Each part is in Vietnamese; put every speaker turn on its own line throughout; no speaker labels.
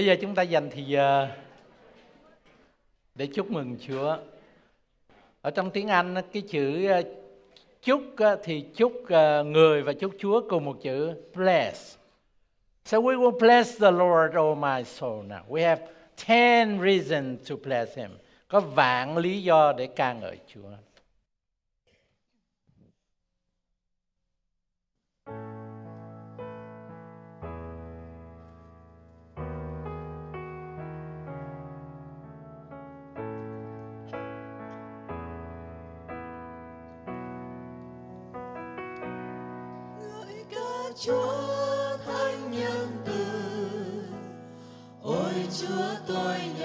Bây giờ chúng ta dành thì giờ để chúc mừng Chúa. Ở trong tiếng Anh cái chữ ờ, chúc ờ, thì chúc ờ, người và chúc Chúa cùng một chữ bless. So we will bless the Lord, oh my soul now. We have ten reasons to bless him. Có vạn lý do để ca ngợi Chúa.
Chúa tôi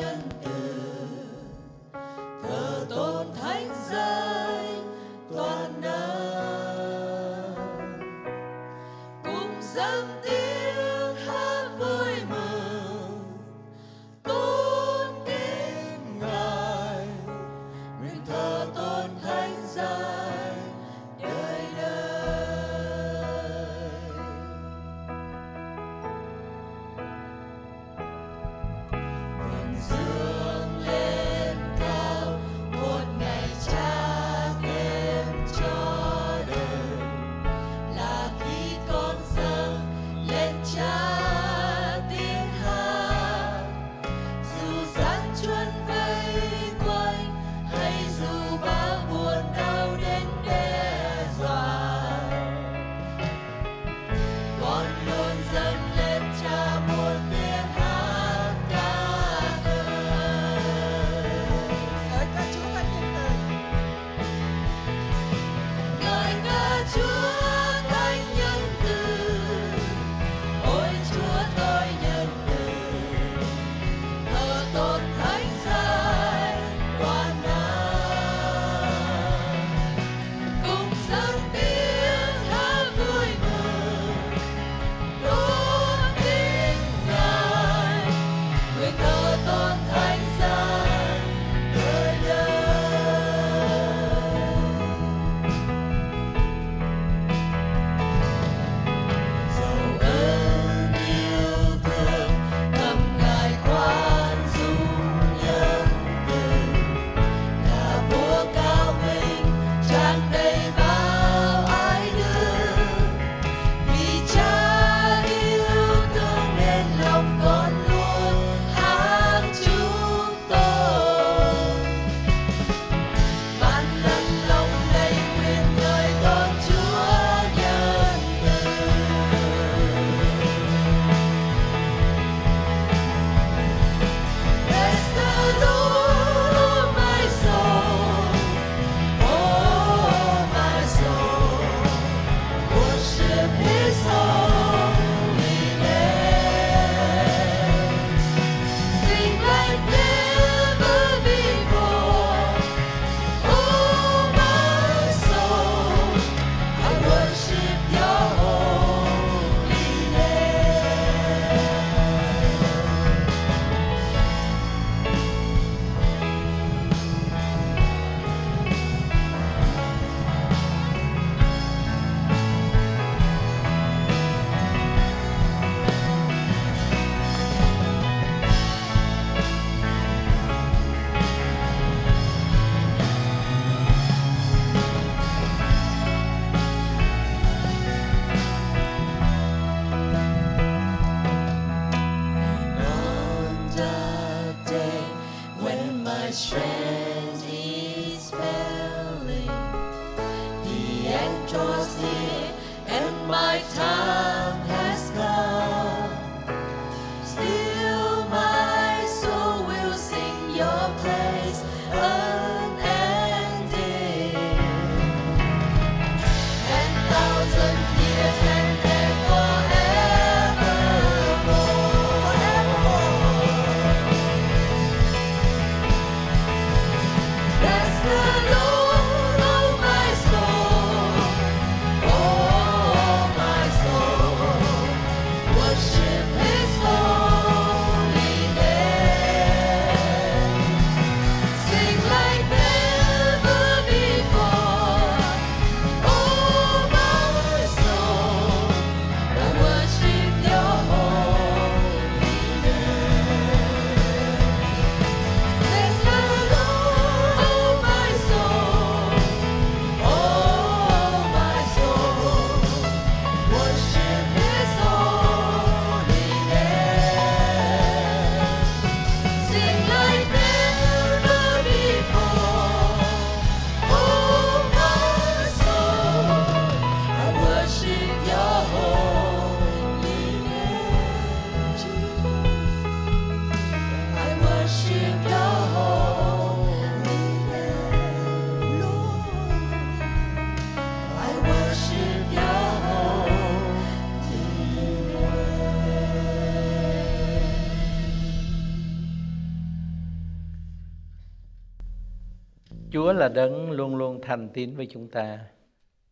Chúa
là đấng luôn luôn thành tín với chúng ta.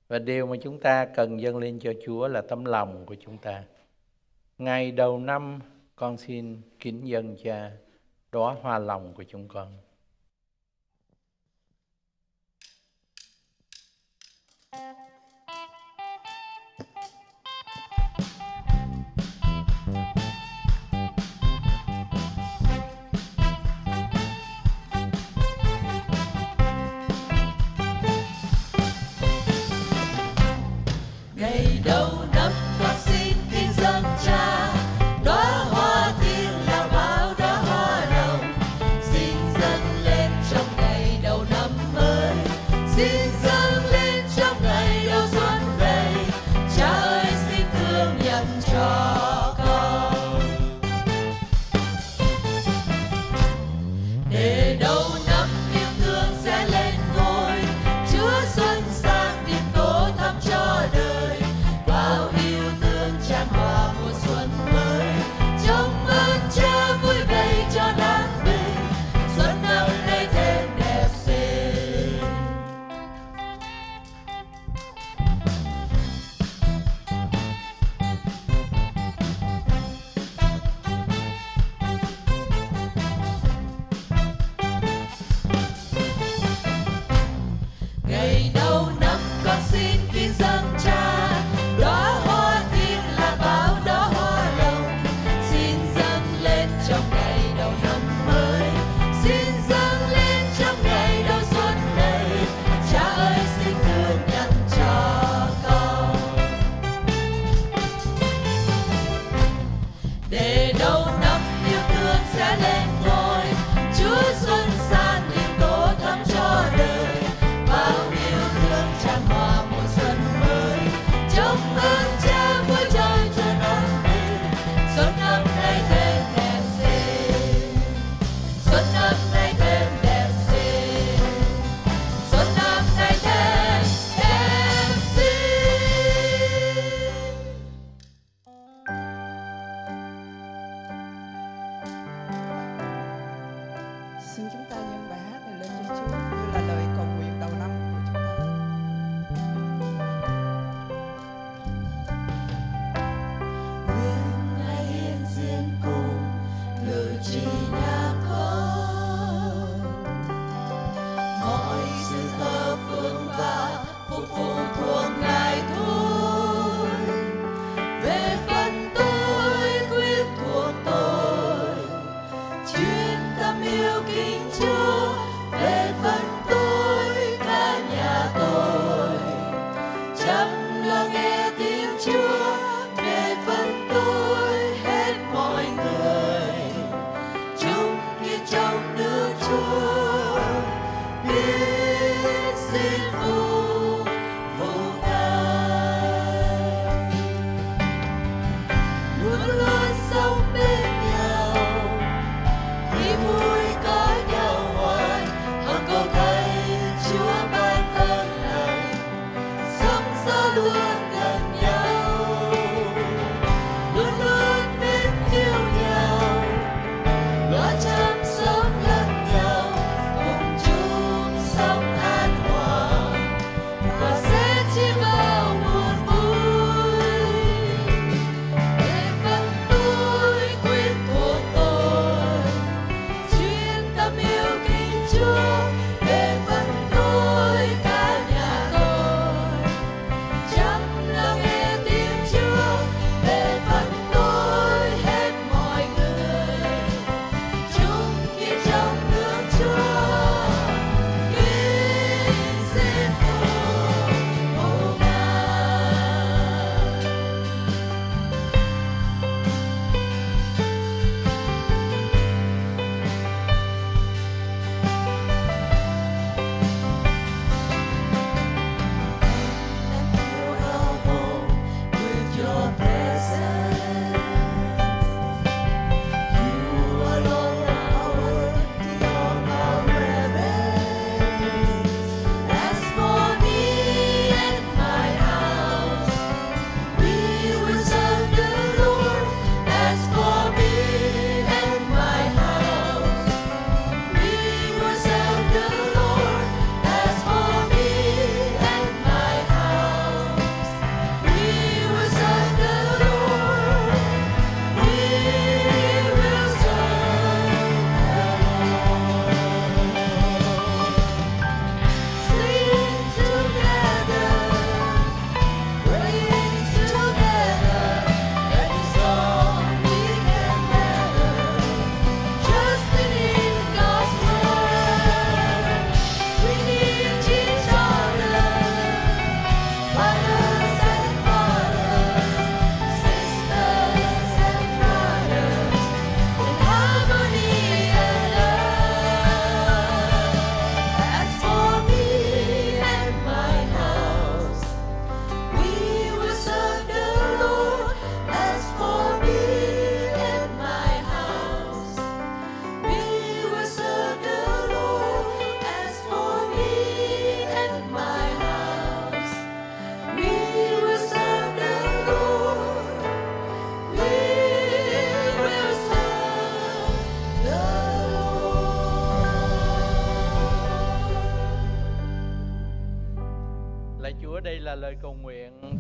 Và điều mà chúng ta cần dâng lên cho Chúa là tấm lòng của chúng ta. Ngày đầu năm, con xin kính dâng cha, đóa hoa lòng của chúng con.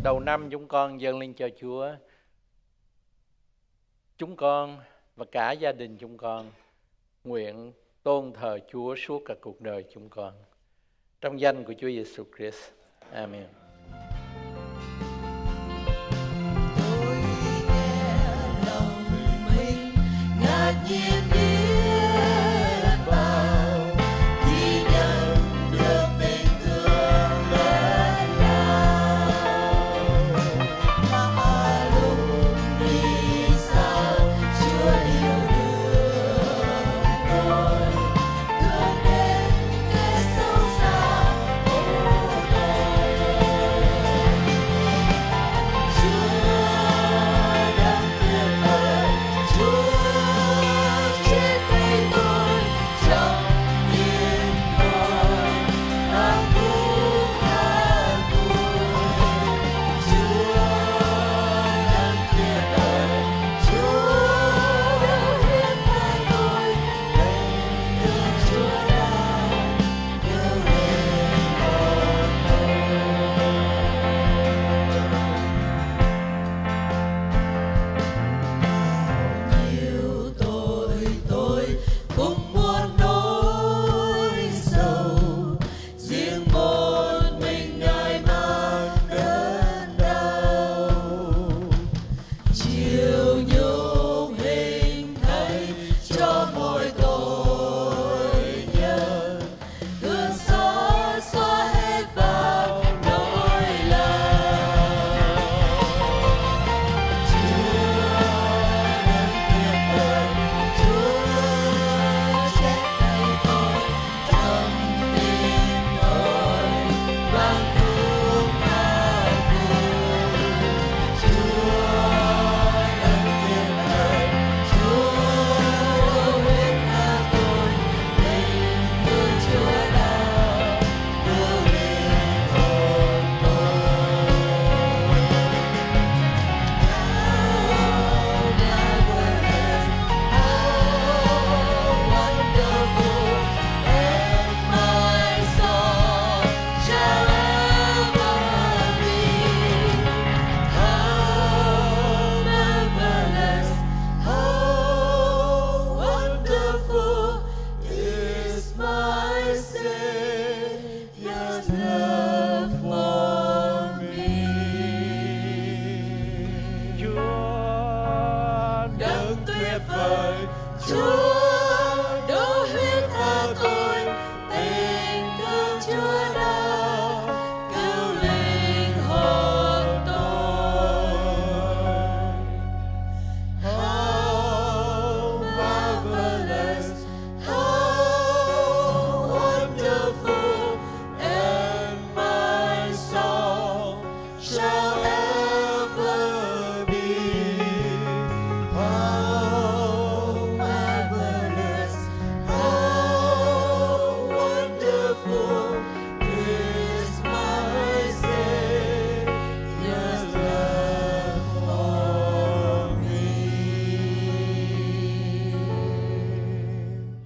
Đầu năm
chúng con dâng lên cho Chúa. Chúng con và cả gia đình chúng con nguyện tôn thờ Chúa suốt cả cuộc đời chúng con. Trong danh của Chúa Giêsu Christ. Amen.
tôi nghe lòng mình ngạc nhiên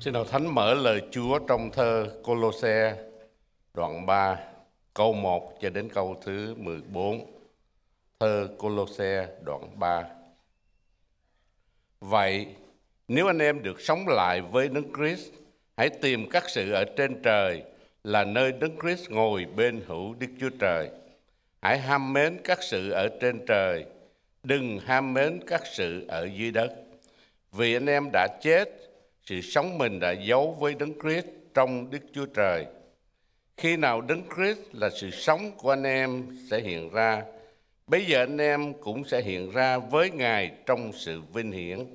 Xin Đạo Thánh mở lời Chúa trong thơ Colosse đoạn 3 câu 1 cho đến câu thứ 14. Thơ Colosse đoạn 3 Vậy, nếu anh em được sống lại với Đấng Christ, hãy tìm các sự ở trên trời là nơi Đấng Christ ngồi bên hữu Đức Chúa Trời. Hãy ham mến các sự ở trên trời, đừng ham mến các sự ở dưới đất. Vì anh em đã chết, sự sống mình đã giấu với Đấng Christ trong Đức Chúa Trời. Khi nào Đấng Christ là sự sống của anh em sẽ hiện ra, bây giờ anh em cũng sẽ hiện ra với Ngài trong sự vinh hiển.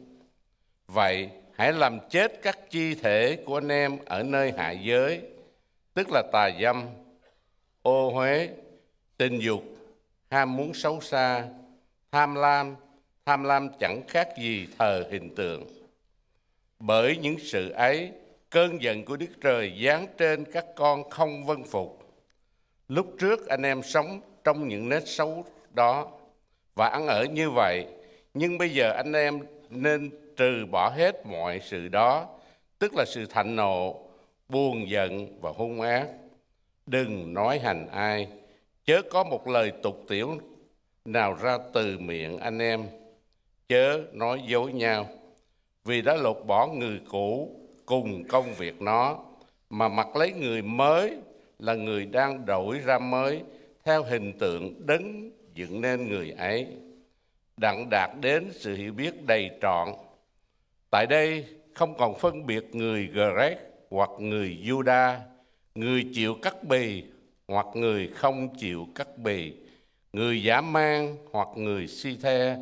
Vậy, hãy làm chết các chi thể của anh em ở nơi hạ giới, tức là tà dâm, ô huế, tình dục, ham muốn xấu xa, tham lam, tham lam chẳng khác gì thờ hình tượng. Bởi những sự ấy, cơn giận của Đức Trời giáng trên các con không vân phục. Lúc trước anh em sống trong những nết xấu đó và ăn ở như vậy, nhưng bây giờ anh em nên trừ bỏ hết mọi sự đó, tức là sự thạnh nộ, buồn giận và hung ác. Đừng nói hành ai,
chớ có một lời tục tiểu nào ra từ miệng anh em chớ nói dối nhau vì đã lột bỏ người cũ cùng công việc nó, mà mặc lấy người mới là người đang đổi ra mới, theo hình tượng đấng dựng nên người ấy. Đặng đạt đến sự hiểu biết đầy trọn. Tại đây không còn phân biệt người Grec hoặc người Juda, người chịu cắt bì hoặc người không chịu cắt bì, người giả mang hoặc người si the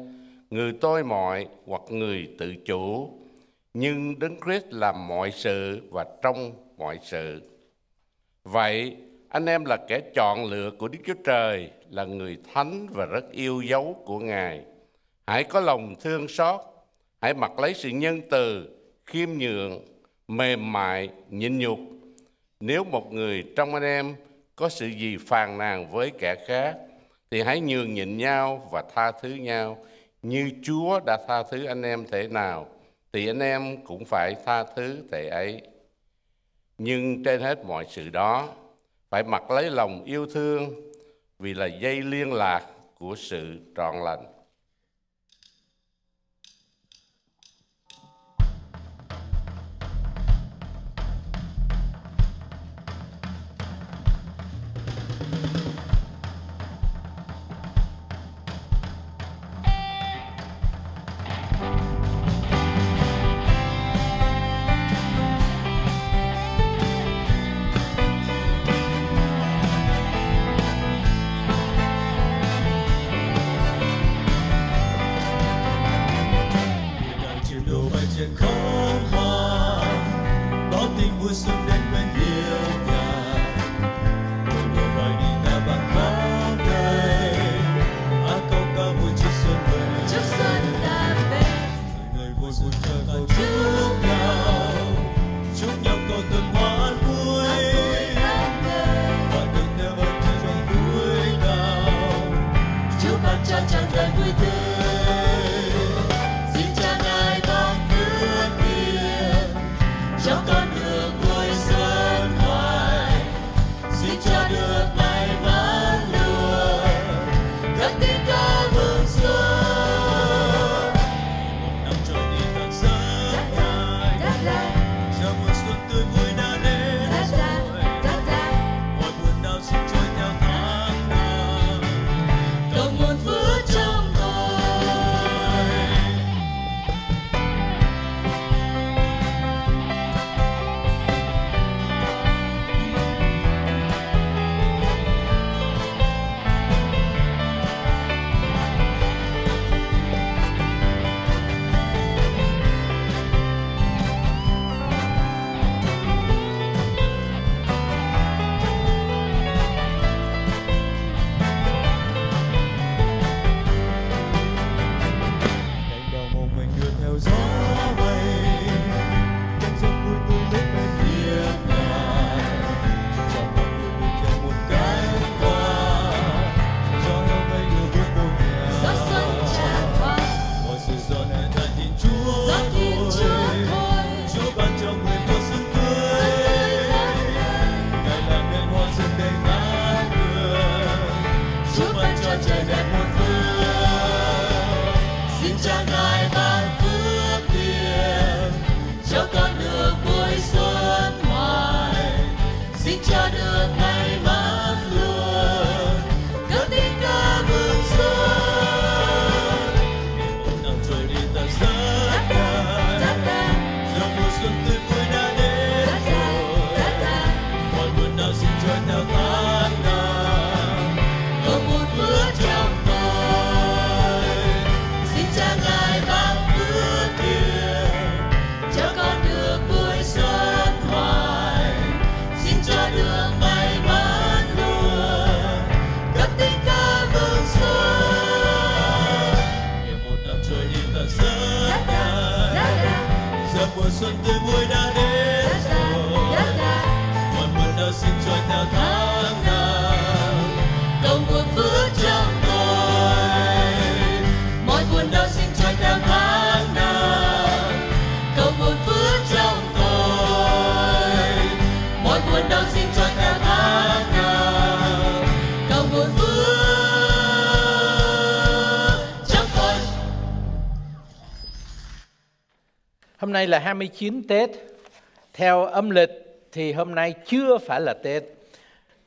người tôi mọi hoặc người tự chủ nhưng Đấng Christ làm mọi sự và trong mọi sự. Vậy anh em là kẻ chọn lựa của Đức Chúa Trời, là người thánh và rất yêu dấu của Ngài. Hãy có lòng thương xót, hãy mặc lấy sự nhân từ, khiêm nhường, mềm mại, nhịn nhục. Nếu một người trong anh em có sự gì phàn nàn với kẻ khác, thì hãy nhường nhịn nhau và tha thứ nhau, như Chúa đã tha thứ anh em thế nào thì anh em cũng phải tha thứ thể ấy. Nhưng trên hết mọi sự đó, phải mặc lấy lòng yêu thương vì là dây liên lạc của sự trọn lành.
hôm nay là 29 Tết. Theo âm lịch thì hôm nay chưa phải là Tết.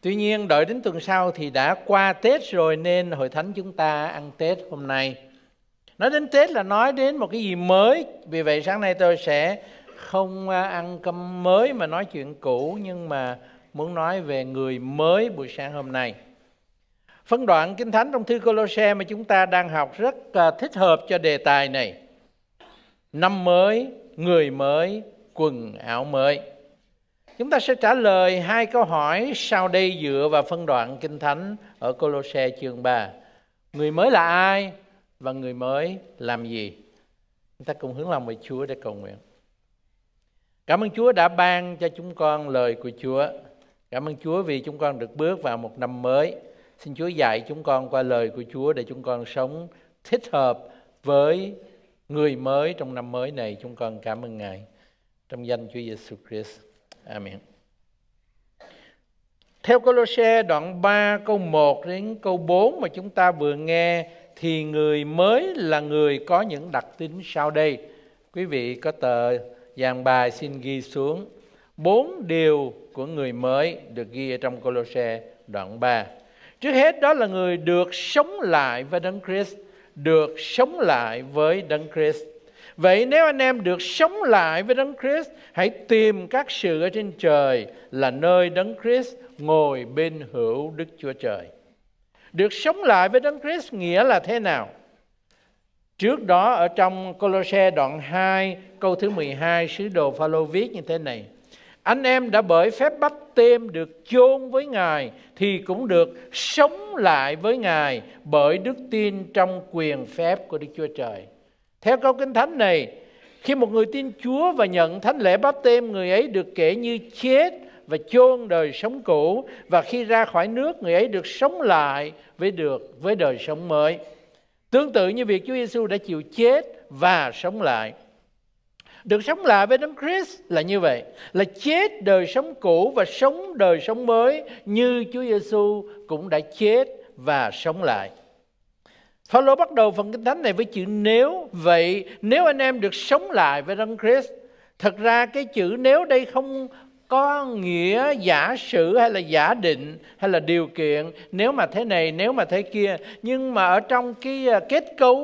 Tuy nhiên đợi đến tuần sau thì đã qua Tết rồi nên hội thánh chúng ta ăn Tết hôm nay. Nói đến Tết là nói đến một cái gì mới, vì vậy sáng nay tôi sẽ không à, ăn cơm mới mà nói chuyện cũ nhưng mà muốn nói về người mới buổi sáng hôm nay. Phân đoạn Kinh Thánh trong thư Colosse mà chúng ta đang học rất à, thích hợp cho đề tài này. Năm mới, người mới, quần áo mới. Chúng ta sẽ trả lời hai câu hỏi sau đây dựa vào phân đoạn Kinh Thánh ở Colosse chương 3. Người mới là ai và người mới làm gì? Chúng ta cùng hướng lòng về Chúa để cầu nguyện. Cảm ơn Chúa đã ban cho chúng con lời của Chúa. Cảm ơn Chúa vì chúng con được bước vào một năm mới. Xin Chúa dạy chúng con qua lời của Chúa để chúng con sống thích hợp với người mới trong năm mới này. Chúng con cảm ơn Ngài. Trong danh Chúa Giêsu Christ. Amen. Theo Colosse đoạn 3 câu 1 đến câu 4 mà chúng ta vừa nghe, thì người mới là người có những đặc tính sau đây. Quý vị có tờ giang bài xin ghi xuống. Bốn điều của người mới được ghi ở trong Colosse đoạn 3. Trước hết đó là người được sống lại với Đấng Christ, được sống lại với Đấng Christ. Vậy nếu anh em được sống lại với Đấng Christ, hãy tìm các sự ở trên trời là nơi Đấng Christ ngồi bên hữu Đức Chúa Trời. Được sống lại với Đấng Christ nghĩa là thế nào? Trước đó ở trong Colosse đoạn 2 câu thứ 12 sứ đồ Phaolô viết như thế này: Anh em đã bởi phép bắp tem được chôn với Ngài thì cũng được sống lại với Ngài bởi đức tin trong quyền phép của Đức Chúa Trời. Theo câu kinh thánh này, khi một người tin Chúa và nhận thánh lễ báp tem, người ấy được kể như chết và chôn đời sống cũ và khi ra khỏi nước người ấy được sống lại với được với đời sống mới. Tương tự như việc Chúa Giêsu đã chịu chết và sống lại. Được sống lại với Đấng Christ là như vậy, là chết đời sống cũ và sống đời sống mới như Chúa Giêsu cũng đã chết và sống lại. Phaolô bắt đầu phần kinh thánh này với chữ nếu. Vậy nếu anh em được sống lại với Đấng Christ, thật ra cái chữ nếu đây không có nghĩa giả sử hay là giả định hay là điều kiện nếu mà thế này nếu mà thế kia. Nhưng mà ở trong cái à, kết cấu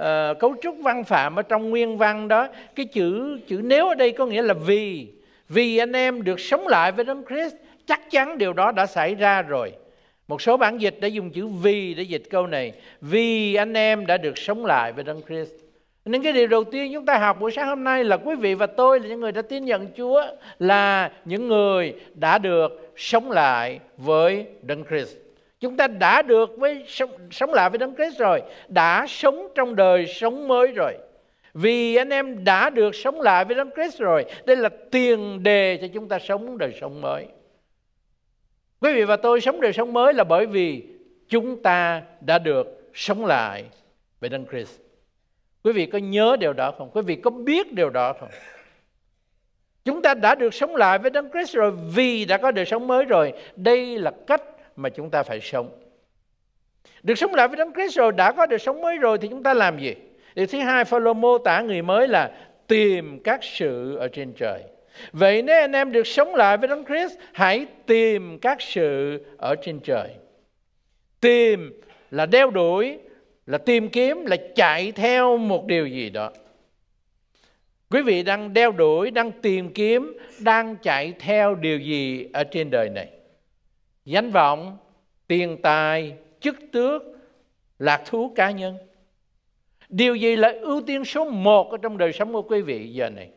uh, cấu trúc văn phạm ở trong nguyên văn đó cái chữ chữ nếu ở đây có nghĩa là vì. Vì anh em được sống lại với đấng Christ chắc chắn điều đó đã xảy ra rồi. Một số bản dịch đã dùng chữ vì để dịch câu này. Vì anh em đã được sống lại với đấng Christ nên cái điều đầu tiên chúng ta học buổi sáng hôm nay là quý vị và tôi là những người đã tin nhận Chúa là những người đã được sống lại với Đấng Christ. Chúng ta đã được với sống, sống lại với Đấng Christ rồi, đã sống trong đời sống mới rồi. Vì anh em đã được sống lại với Đấng Christ rồi, đây là tiền đề cho chúng ta sống đời sống mới. Quý vị và tôi sống đời sống mới là bởi vì chúng ta đã được sống lại với Đấng Christ. Quý vị có nhớ điều đó không? Quý vị có biết điều đó không? Chúng ta đã được sống lại với Đấng Christ rồi vì đã có đời sống mới rồi. Đây là cách mà chúng ta phải sống. Được sống lại với Đấng Christ rồi, đã có đời sống mới rồi thì chúng ta làm gì? Điều thứ hai, Phaolô mô tả người mới là tìm các sự ở trên trời. Vậy nếu anh em được sống lại với Đấng Christ, hãy tìm các sự ở trên trời. Tìm là đeo đuổi, là tìm kiếm, là chạy theo một điều gì đó. Quý vị đang đeo đuổi, đang tìm kiếm, đang chạy theo điều gì ở trên đời này? Danh vọng, tiền tài, chức tước, lạc thú cá nhân. Điều gì là ưu tiên số một ở trong đời sống của quý vị giờ này?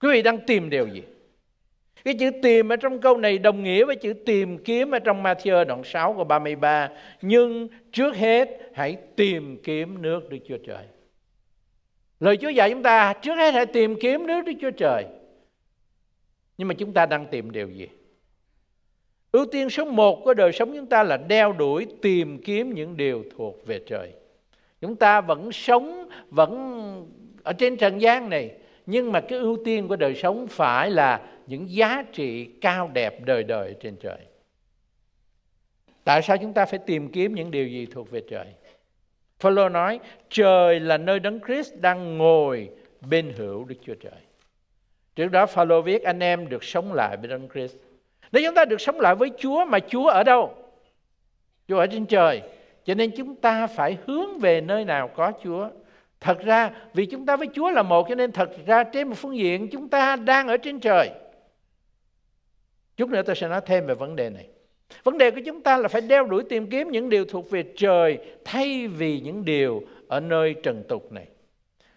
Quý vị đang tìm điều gì? Cái chữ tìm ở trong câu này đồng nghĩa với chữ tìm kiếm ở trong Matthew đoạn 6 của 33. Nhưng trước hết hãy tìm kiếm nước Đức Chúa Trời. Lời Chúa dạy chúng ta trước hết hãy tìm kiếm nước Đức Chúa Trời. Nhưng mà chúng ta đang tìm điều gì? Ưu tiên số một của đời sống chúng ta là đeo đuổi tìm kiếm những điều thuộc về trời. Chúng ta vẫn sống, vẫn ở trên trần gian này. Nhưng mà cái ưu tiên của đời sống phải là những giá trị cao đẹp đời đời trên trời. Tại sao chúng ta phải tìm kiếm những điều gì thuộc về trời? Phaolô nói, trời là nơi Đấng Christ đang ngồi bên hữu Đức Chúa Trời. Trước đó Phaolô viết anh em được sống lại với Đấng Christ. Nếu chúng ta được sống lại với Chúa mà Chúa ở đâu? Chúa ở trên trời. Cho nên chúng ta phải hướng về nơi nào có Chúa. Thật ra vì chúng ta với Chúa là một cho nên thật ra trên một phương diện chúng ta đang ở trên trời. Chút nữa tôi sẽ nói thêm về vấn đề này. Vấn đề của chúng ta là phải đeo đuổi tìm kiếm những điều thuộc về trời thay vì những điều ở nơi trần tục này.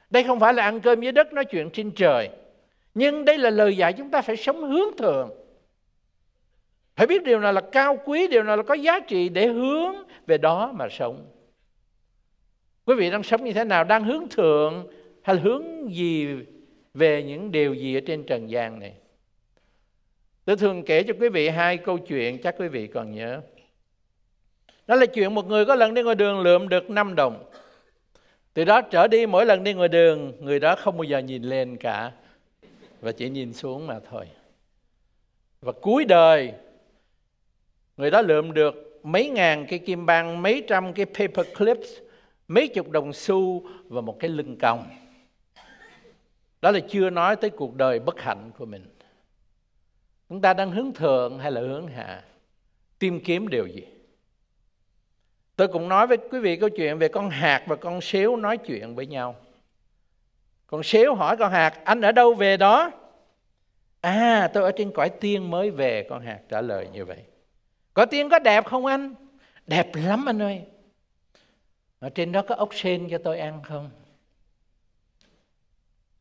Đây không phải là ăn cơm dưới đất nói chuyện trên trời. Nhưng đây là lời dạy chúng ta phải sống hướng thượng. Phải biết điều nào là cao quý, điều nào là có giá trị để hướng về đó mà sống. Quý vị đang sống như thế nào? Đang hướng thượng hay hướng gì về những điều gì ở trên trần gian này? Tôi thường kể cho quý vị hai câu chuyện chắc quý vị còn nhớ. Đó là chuyện một người có lần đi ngoài đường lượm được 5 đồng. Từ đó trở đi mỗi lần đi ngoài đường người đó không bao giờ nhìn lên cả và chỉ nhìn xuống mà thôi. Và cuối đời người đó lượm được mấy ngàn cái kim băng, mấy trăm cái paper clips, mấy chục đồng xu và một cái lưng còng. Đó là chưa nói tới cuộc đời bất hạnh của mình. Chúng ta đang hướng thượng hay là hướng hạ? Tìm kiếm điều gì? Tôi cũng nói với quý vị câu chuyện về con hạt và con xéo nói chuyện với nhau. Con xéo hỏi con hạt, anh ở đâu về đó? À, tôi ở trên cõi tiên mới về, con hạt trả lời như vậy. Cõi tiên có đẹp không anh? Đẹp lắm anh ơi. Ở trên đó có ốc sên cho tôi ăn không?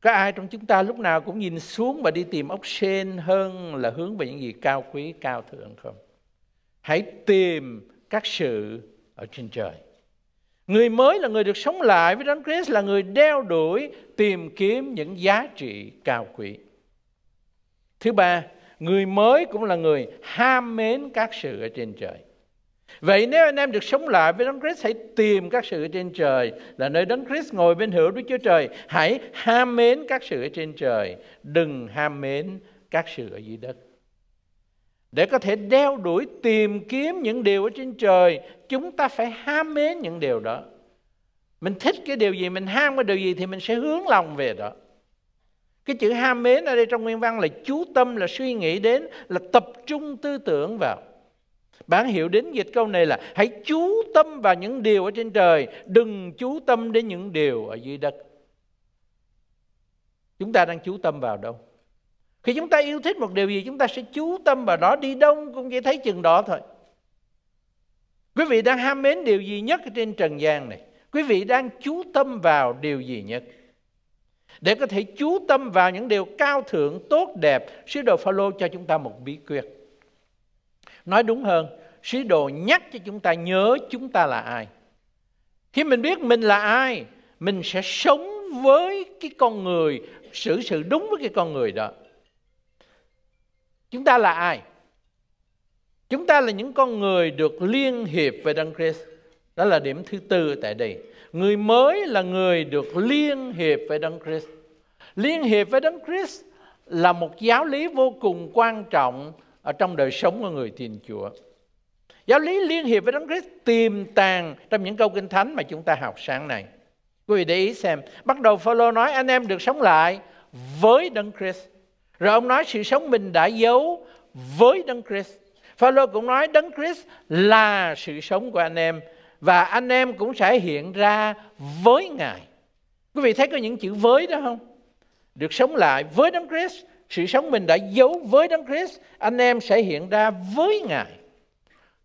Có ai trong chúng ta lúc nào cũng nhìn xuống và đi tìm ốc sên hơn là hướng về những gì cao quý, cao thượng không? Hãy tìm các sự ở trên trời. Người mới là người được sống lại với Đấng Christ là người đeo đuổi tìm kiếm những giá trị cao quý. Thứ ba, người mới cũng là người ham mến các sự ở trên trời. Vậy nếu anh em được sống lại với Đấng Christ hãy tìm các sự ở trên trời là nơi Đấng Christ ngồi bên hữu Đức Chúa Trời. Hãy ham mến các sự ở trên trời, đừng ham mến các sự ở dưới đất. Để có thể đeo đuổi tìm kiếm những điều ở trên trời, chúng ta phải ham mến những điều đó. Mình thích cái điều gì, mình ham cái điều gì thì mình sẽ hướng lòng về đó. Cái chữ ham mến ở đây trong nguyên văn là chú tâm, là suy nghĩ đến, là tập trung tư tưởng vào. Bạn hiểu đến dịch câu này là hãy chú tâm vào những điều ở trên trời, đừng chú tâm đến những điều ở dưới đất. Chúng ta đang chú tâm vào đâu? Khi chúng ta yêu thích một điều gì chúng ta sẽ chú tâm vào đó đi đông cũng chỉ thấy chừng đó thôi. Quý vị đang ham mến điều gì nhất trên trần gian này? Quý vị đang chú tâm vào điều gì nhất? Để có thể chú tâm vào những điều cao thượng, tốt đẹp, sứ đồ Phaolô cho chúng ta một bí quyết. Nói đúng hơn, sứ đồ nhắc cho chúng ta nhớ chúng ta là ai. Khi mình biết mình là ai, mình sẽ sống với cái con người, xử sự đúng với cái con người đó. Chúng ta là ai? Chúng ta là những con người được liên hiệp với Đấng Christ. Đó là điểm thứ tư tại đây. Người mới là người được liên hiệp với Đấng Christ. Liên hiệp với Đấng Christ là một giáo lý vô cùng quan trọng ở trong đời sống của người tin Chúa. Giáo lý liên hiệp với Đấng Christ tiềm tàng trong những câu kinh thánh mà chúng ta học sáng nay. Quý vị để ý xem, bắt đầu Phaolô nói anh em được sống lại với Đấng Christ. Rồi ông nói sự sống mình đã giấu với Đấng Christ. Phaolô cũng nói Đấng Christ là sự sống của anh em và anh em cũng sẽ hiện ra với Ngài. Quý vị thấy có những chữ với đó không? Được sống lại với Đấng Christ, sự sống mình đã giấu với Đấng Christ, anh em sẽ hiện ra với Ngài.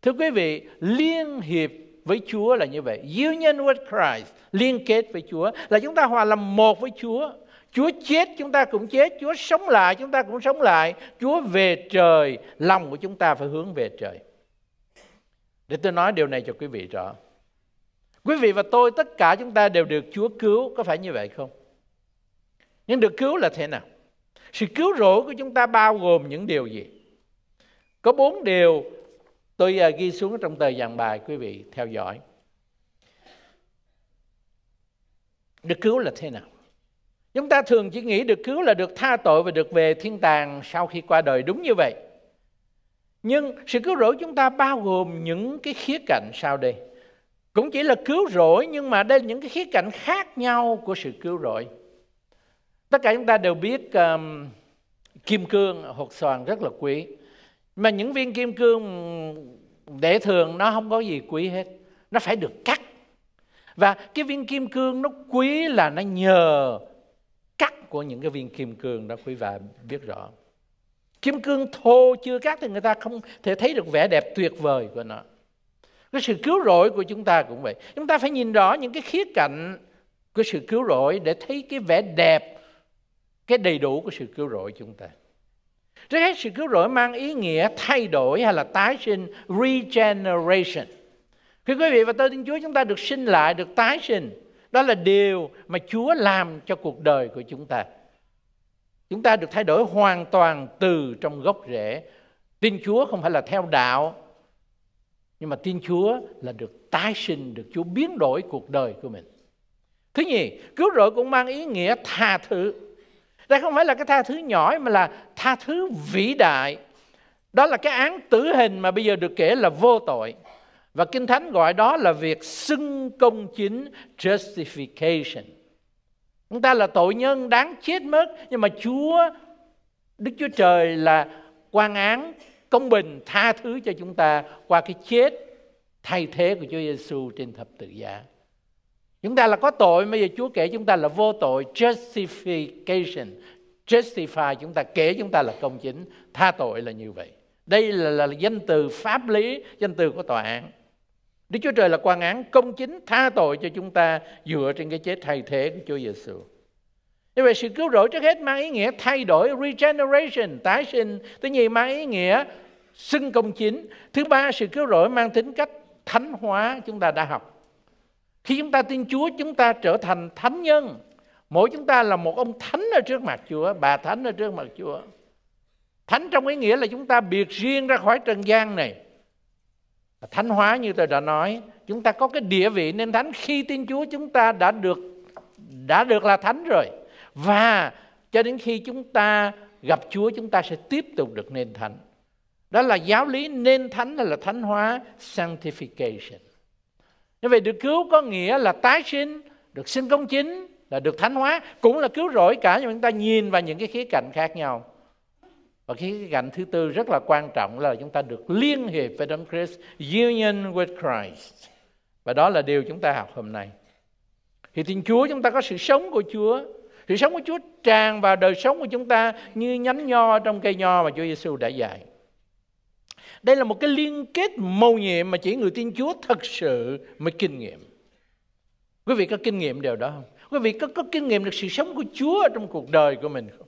Thưa quý vị, liên hiệp với Chúa là như vậy. Union with Christ, liên kết với Chúa là chúng ta hòa làm một với Chúa. Chúa chết chúng ta cũng chết, Chúa sống lại chúng ta cũng sống lại. Chúa về trời, lòng của chúng ta phải hướng về trời. Để tôi nói điều này cho quý vị rõ. Quý vị và tôi tất cả chúng ta đều được Chúa cứu, có phải như vậy không? Nhưng được cứu là thế nào? Sự cứu rỗi của chúng ta bao gồm những điều gì? Có bốn điều tôi à, ghi xuống trong tờ giảng bài, quý vị theo dõi. Được cứu là thế nào? Chúng ta thường chỉ nghĩ được cứu là được tha tội và được về thiên tàng sau khi qua đời, đúng như vậy. Nhưng sự cứu rỗi chúng ta bao gồm những cái khía cạnh sau đây. Cũng chỉ là cứu rỗi nhưng mà đây là những cái khía cạnh khác nhau của sự cứu rỗi tất cả chúng ta đều biết um, kim cương hột xoàn rất là quý. Mà những viên kim cương để thường nó không có gì quý hết. Nó phải được cắt. Và cái viên kim cương nó quý là nó nhờ cắt của những cái viên kim cương đó quý vị biết rõ. Kim cương thô chưa cắt thì người ta không thể thấy được vẻ đẹp tuyệt vời của nó. Cái sự cứu rỗi của chúng ta cũng vậy. Chúng ta phải nhìn rõ những cái khía cạnh của sự cứu rỗi để thấy cái vẻ đẹp cái đầy đủ của sự cứu rỗi chúng ta. Trước hết, sự cứu rỗi mang ý nghĩa thay đổi hay là tái sinh, regeneration. Khi quý vị và tôi tin Chúa, chúng ta được sinh lại, được tái sinh. Đó là điều mà Chúa làm cho cuộc đời của chúng ta. Chúng ta được thay đổi hoàn toàn từ trong gốc rễ. Tin Chúa không phải là theo đạo, nhưng mà tin Chúa là được tái sinh, được Chúa biến đổi cuộc đời của mình. Thứ nhì, cứu rỗi cũng mang ý nghĩa tha thứ đây không phải là cái tha thứ nhỏ mà là tha thứ vĩ đại. Đó là cái án tử hình mà bây giờ được kể là vô tội. Và kinh thánh gọi đó là việc xưng công chính justification. Chúng ta là tội nhân đáng chết mất, nhưng mà chúa, đức chúa trời là quan án công bình tha thứ cho chúng ta qua cái chết thay thế của Chúa Giêsu trên thập tự giá. Chúng ta là có tội, bây giờ Chúa kể chúng ta là vô tội, justification, justify chúng ta kể chúng ta là công chính, tha tội là như vậy. Đây là, là danh từ pháp lý, danh từ của tòa án. Đức Chúa Trời là quan án công chính tha tội cho chúng ta dựa trên cái chết thay thế của Chúa Giêsu. Như vậy sự cứu rỗi trước hết mang ý nghĩa thay đổi regeneration, tái sinh. Thứ nhì mang ý nghĩa xưng công chính. Thứ ba sự cứu rỗi mang tính cách thánh hóa chúng ta đã học. Khi chúng ta tin Chúa chúng ta trở thành thánh nhân. Mỗi chúng ta là một ông thánh ở trước mặt Chúa, bà thánh ở trước mặt Chúa. Thánh trong ý nghĩa là chúng ta biệt riêng ra khỏi trần gian này. Thánh hóa như tôi đã nói, chúng ta có cái địa vị nên thánh khi tin Chúa chúng ta đã được đã được là thánh rồi. Và cho đến khi chúng ta gặp Chúa chúng ta sẽ tiếp tục được nên thánh. Đó là giáo lý nên thánh hay là thánh hóa sanctification. Như vậy được cứu có nghĩa là tái sinh, được sinh công chính, là được thánh hóa, cũng là cứu rỗi cả nhưng chúng ta nhìn vào những cái khía cạnh khác nhau. Và khía cạnh thứ tư rất là quan trọng là chúng ta được liên hiệp với Đấng Christ, union with Christ. Và đó là điều chúng ta học hôm nay. Thì tin Chúa chúng ta có sự sống của Chúa. Sự sống của Chúa tràn vào đời sống của chúng ta như nhánh nho trong cây nho mà Chúa Giêsu đã dạy. Đây là một cái liên kết mầu nhiệm mà chỉ người tin Chúa thật sự mới kinh nghiệm. Quý vị có kinh nghiệm điều đó không? Quý vị có, có kinh nghiệm được sự sống của Chúa trong cuộc đời của mình không?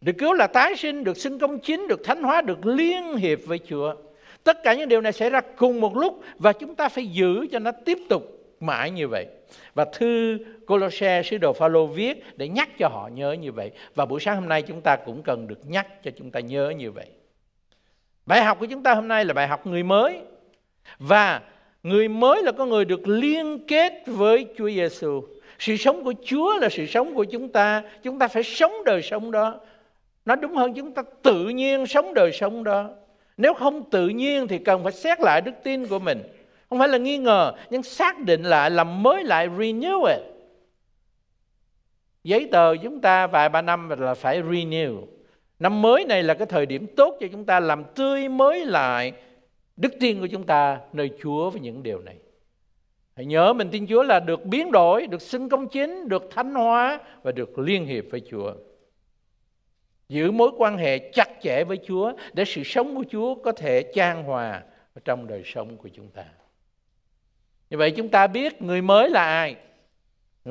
Được cứu là tái sinh, được xưng công chính, được thánh hóa, được liên hiệp với Chúa. Tất cả những điều này xảy ra cùng một lúc và chúng ta phải giữ cho nó tiếp tục mãi như vậy. Và thư Colosse sứ đồ Phaolô viết để nhắc cho họ nhớ như vậy. Và buổi sáng hôm nay chúng ta cũng cần được nhắc cho chúng ta nhớ như vậy. Bài học của chúng ta hôm nay là bài học người mới. Và người mới là có người được liên kết với Chúa Giêsu. Sự sống của Chúa là sự sống của chúng ta. Chúng ta phải sống đời sống đó. Nó đúng hơn chúng ta tự nhiên sống đời sống đó. Nếu không tự nhiên thì cần phải xét lại đức tin của mình. Không phải là nghi ngờ, nhưng xác định lại, làm mới lại, renew it. Giấy tờ chúng ta vài ba năm là phải renew. Năm mới này là cái thời điểm tốt cho chúng ta làm tươi mới lại đức tin của chúng ta nơi Chúa với những điều này. Hãy nhớ mình tin Chúa là được biến đổi, được xưng công chính, được thánh hóa và được liên hiệp với Chúa. Giữ mối quan hệ chặt chẽ với Chúa để sự sống của Chúa có thể trang hòa trong đời sống của chúng ta. Như vậy chúng ta biết người mới là ai?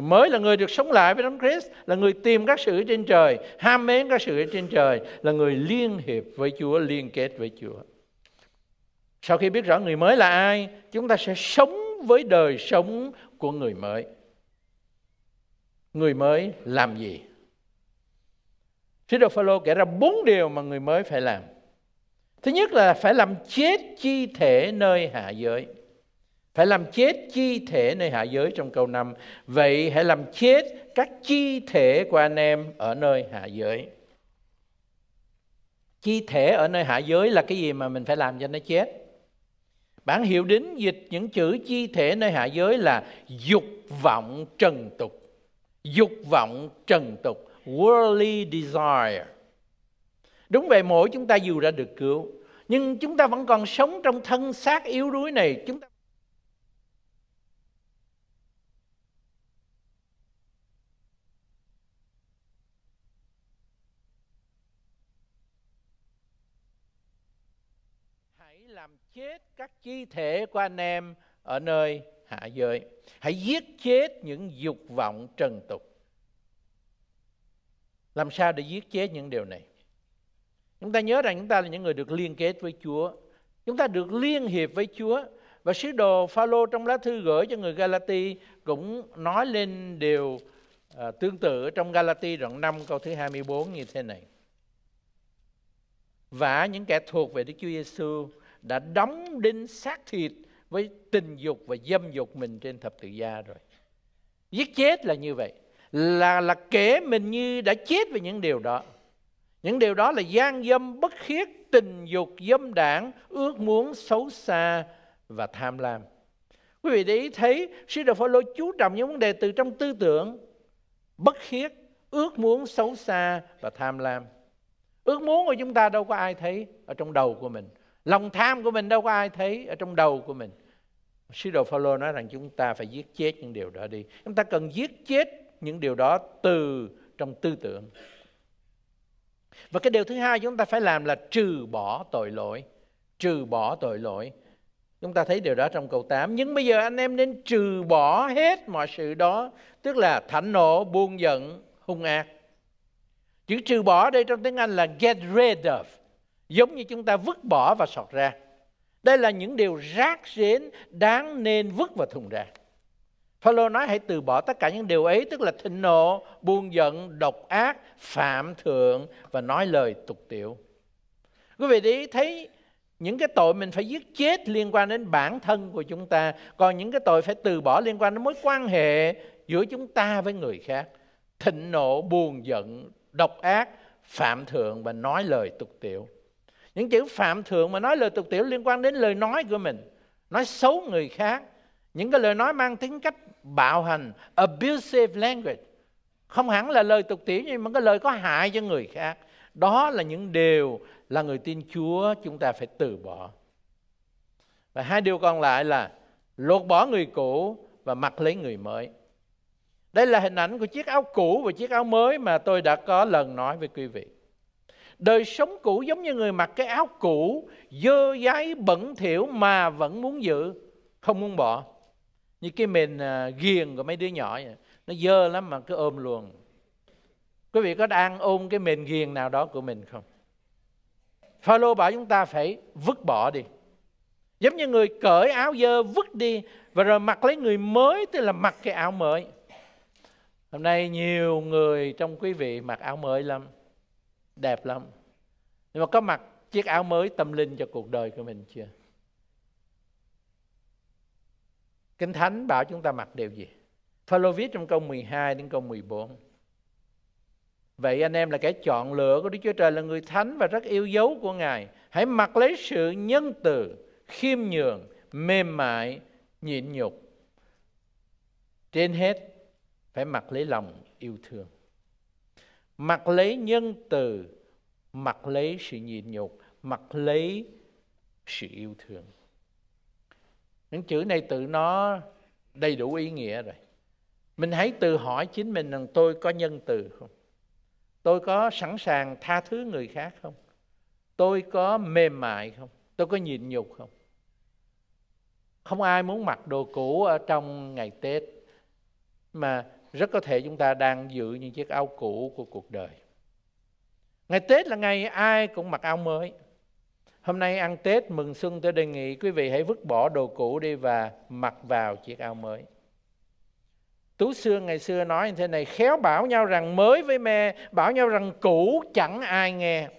Mới là người được sống lại với Đấng Christ, là người tìm các sự ở trên trời, ham mến các sự ở trên trời, là người liên hiệp với Chúa, liên kết với Chúa. Sau khi biết rõ người mới là ai, chúng ta sẽ sống với đời sống của người mới. Người mới làm gì? Sứ đồ Phaolô kể ra bốn điều mà người mới phải làm. Thứ nhất là phải làm chết chi thể nơi hạ giới. Phải làm chết chi thể nơi hạ giới trong câu 5. Vậy hãy làm chết các chi thể của anh em ở nơi hạ giới. Chi thể ở nơi hạ giới là cái gì mà mình phải làm cho nó chết? Bản hiệu đính dịch những chữ chi thể nơi hạ giới là dục vọng trần tục. dục vọng trần tục worldly desire đúng vậy, mỗi chúng ta dù đã được cứu, nhưng chúng ta vẫn còn sống trong thân xác yếu đuối này chúng ta hãy làm chết các chi thể của anh em ở nơi hạ giới. Hãy giết chết những dục vọng trần tục. Làm sao để giết chết những điều này? Chúng ta nhớ rằng chúng ta là những người được liên kết với chúa. Chúng ta được liên hiệp với chúa. Và sứ đồ Phaolô trong lá thư gửi cho người Galati cũng nói lên điều à, tương tự trong Galati đoạn 5 câu thứ 24 như thế này. vả những kẻ thuộc về Đức Chúa Giêsu đã đóng đinh xác thịt với tình dục và dâm dục mình trên thập tự gia rồi. Giết chết là như vậy. Là là kể mình như đã chết về những điều đó. Những điều đó là gian dâm, bất khiết, tình dục, dâm đảng, ước muốn xấu xa và tham lam. Quý vị để ý thấy sứ đồ Phaolô chú trọng những vấn đề từ trong tư tưởng bất khiết, ước muốn xấu xa và tham lam. Ước muốn của chúng ta đâu có ai thấy ở trong đầu của mình. Lòng tham của mình đâu có ai thấy ở trong đầu của mình. Sứ đồ Phaolô nói rằng chúng ta phải giết chết những điều đó đi. Chúng ta cần giết chết những điều đó từ trong tư tưởng. Và cái điều thứ hai chúng ta phải làm là trừ bỏ tội lỗi. Trừ bỏ tội lỗi. Chúng ta thấy điều đó trong câu 8. Nhưng bây giờ anh em nên trừ bỏ hết mọi sự đó. Tức là thạnh nộ, buông giận, hung ác. Chữ trừ bỏ đây trong tiếng Anh là get rid of. Giống như chúng ta vứt bỏ và sọt ra. Đây là những điều rác rến đáng nên vứt vào thùng rác. Phaolô nói hãy từ bỏ tất cả những điều ấy tức là thịnh nộ, buồn giận, độc ác, phạm thượng và nói lời tục tiểu. Quý vị đi thấy những cái tội mình phải giết chết liên quan đến bản thân của chúng ta, còn những cái tội phải từ bỏ liên quan đến mối quan hệ giữa chúng ta với người khác. Thịnh nộ, buồn giận, độc ác, phạm thượng và nói lời tục tiểu. Những chữ phạm thượng mà nói lời tục tiểu liên quan đến lời nói của mình, nói xấu người khác, những cái lời nói mang tính cách bạo hành, abusive language. Không hẳn là lời tục tiểu nhưng mà cái lời có hại cho người khác. Đó là những điều là người tin Chúa chúng ta phải từ bỏ. Và hai điều còn lại là lột bỏ người cũ và mặc lấy người mới. Đây là hình ảnh của chiếc áo cũ và chiếc áo mới mà tôi đã có lần nói với quý vị. Đời sống cũ giống như người mặc cái áo cũ, dơ giấy bẩn thỉu mà vẫn muốn giữ, không muốn bỏ. Như cái mền à, ghiền của mấy đứa nhỏ vậy. Nó dơ lắm mà cứ ôm luôn. Quý vị có đang ôm cái mền ghiền nào đó của mình không? Phaolô bảo chúng ta phải vứt bỏ đi. Giống như người cởi áo dơ vứt đi và rồi mặc lấy người mới tức là mặc cái áo mới. Hôm nay nhiều người trong quý vị mặc áo mới lắm, đẹp lắm. Nhưng mà có mặc chiếc áo mới tâm linh cho cuộc đời của mình chưa? Kinh Thánh bảo chúng ta mặc điều gì? Phaolô viết trong câu 12 đến câu 14. Vậy anh em là kẻ chọn lựa của Đức Chúa Trời là người thánh và rất yêu dấu của Ngài. Hãy mặc lấy sự nhân từ, khiêm nhường, mềm mại, nhịn nhục. Trên hết phải mặc lấy lòng yêu thương. Mặc lấy nhân từ, mặc lấy sự nhịn nhục, mặc lấy sự yêu thương. Những chữ này tự nó đầy đủ ý nghĩa rồi. Mình hãy tự hỏi chính mình rằng tôi có nhân từ không? Tôi có sẵn sàng tha thứ người khác không? Tôi có mềm mại không? Tôi có nhịn nhục không? Không ai muốn mặc đồ cũ ở trong ngày Tết mà rất có thể chúng ta đang giữ những chiếc áo cũ của cuộc đời. Ngày Tết là ngày ai cũng mặc áo mới. Hôm nay ăn Tết mừng xuân tôi đề nghị quý vị hãy vứt bỏ đồ cũ đi và mặc vào chiếc áo mới. Tú Sương ngày xưa nói như thế này, khéo bảo nhau rằng mới với me, bảo nhau rằng cũ chẳng ai nghe.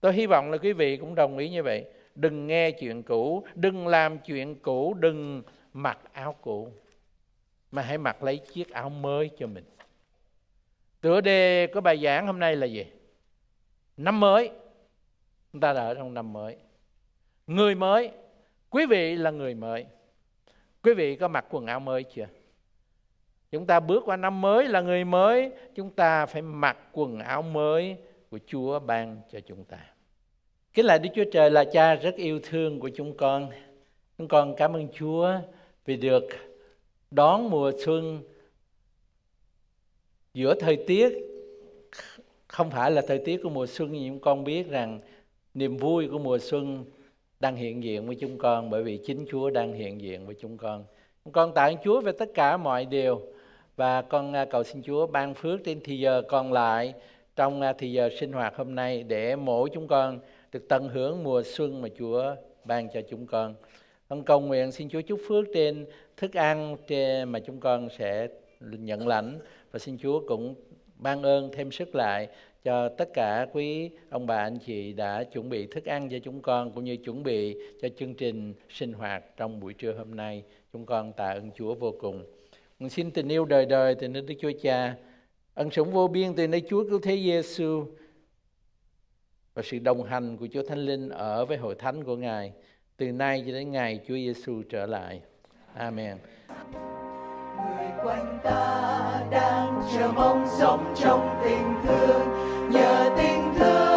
Tôi hy vọng là quý vị cũng đồng ý như vậy. Đừng nghe chuyện cũ, đừng làm chuyện cũ, đừng mặc áo cũ. Mà hãy mặc lấy chiếc áo mới cho mình. Tựa đề của bài giảng hôm nay là gì? Năm mới. Chúng ta đã ở trong năm mới. Người mới. Quý vị là người mới. Quý vị có mặc quần áo mới chưa? Chúng ta bước qua năm mới là người mới, chúng ta phải mặc quần áo mới của Chúa ban cho chúng ta. Kính lại Đức Chúa Trời là cha rất yêu thương của chúng con. Chúng con cảm ơn Chúa vì được đón mùa xuân giữa thời tiết không phải là thời tiết của mùa xuân, nhưng con biết rằng niềm vui của mùa xuân đang hiện diện với chúng con bởi vì chính Chúa đang hiện diện với chúng con. Con tạ ơn Chúa về tất cả mọi điều và con à, cầu xin Chúa ban phước trên thì giờ còn lại trong à, thì giờ sinh hoạt hôm nay để mỗi chúng con được tận hưởng mùa xuân mà Chúa ban cho chúng con. Con cầu nguyện xin Chúa chúc phước trên thức ăn trên mà chúng con sẽ nhận lãnh và xin Chúa cũng ban ơn thêm sức lại cho tất cả quý ông bà anh chị đã chuẩn bị thức ăn cho chúng con cũng như chuẩn bị cho chương trình sinh hoạt trong buổi trưa hôm nay. Chúng con tạ ơn Chúa vô cùng. Con xin tình yêu đời đời từ nơi Đức Chúa Cha, ân sủng vô biên từ nơi Chúa cứu thế Giêsu và sự đồng hành của Chúa Thánh Linh ở với hội thánh của Ngài từ nay cho đến ngày Chúa Giêsu trở lại. Amen.
Người quanh ta đang chờ mong sống trong tình thương, nhờ tình thương